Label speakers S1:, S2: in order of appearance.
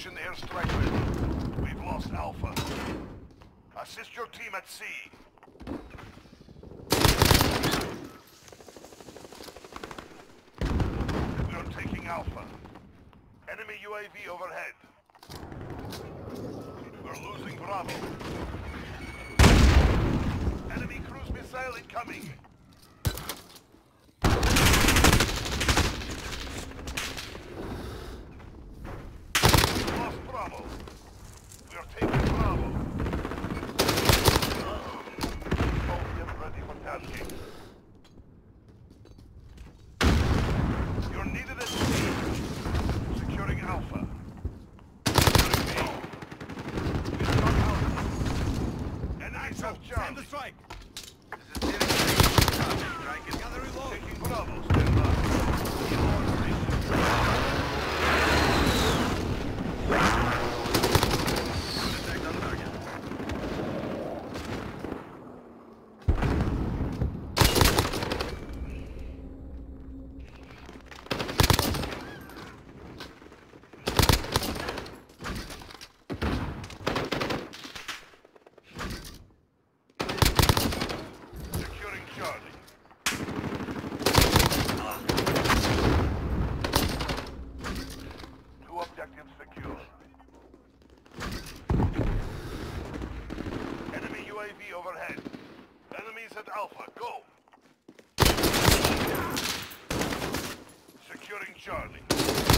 S1: precision airstrike ready. We've lost Alpha. Assist your team at C. We are taking Alpha. Enemy UAV overhead. We're losing Bravo. Enemy cruise missile incoming. Lost Bravo. We are taking Bravo. All get ready for tasking. You're needed at C. Securing Alpha. Securing B. We've got I
S2: Time to strike!
S1: Overhead. Enemies at Alpha. Go. Securing Charlie.